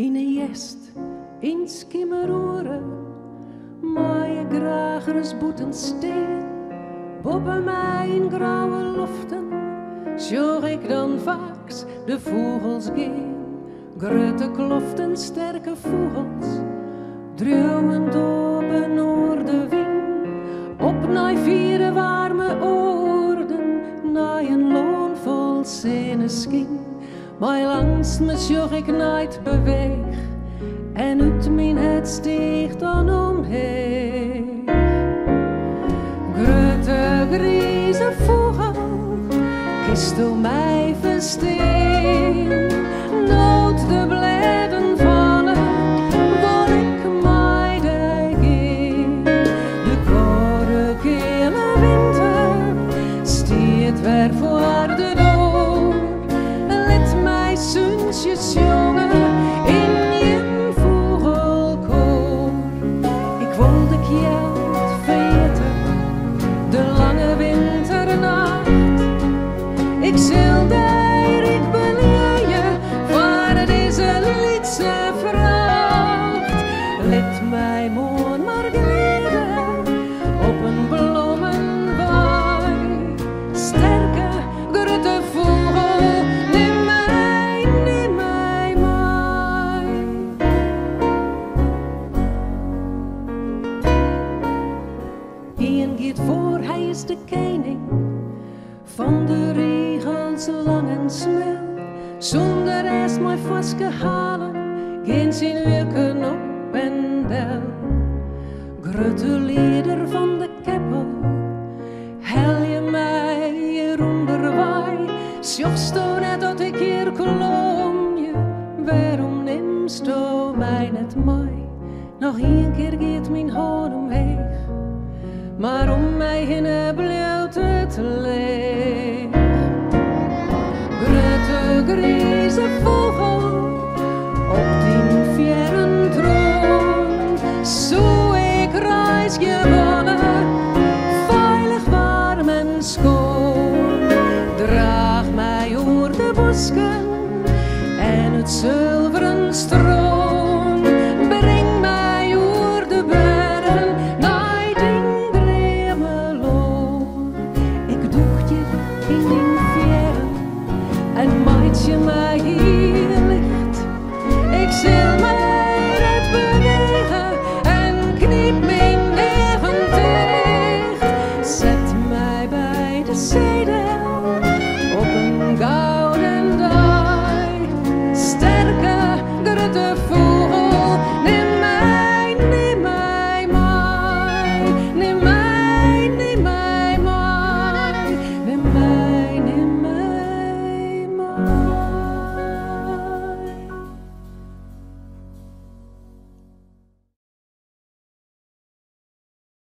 in een jest, in skimmeroeren, maaie gragers boeten steen. Boppen mij in grauwe loften, sjog ik dan vaaks de vogels geen. Grote kloften, sterke vogels, druwend open oor de wind. Op naar vieren warme oorden, naar een loon vol. Maar langs sjog ik nooit beweeg, en uit mijn het steeg dan omheen. Grote grijze vogel, kist door mij versteen. Is de koning van de regels lang en snel. Zonder eerst maar vastgehouden, geen zin werken op en del. Grote leider van de keppel, hel je mij hieronder waai. Sjochst u net dat ik hier klom je, waarom neemst mij net mee? Nog een keer gaat mijn schoon. Draag mij over de bosken en het zilveren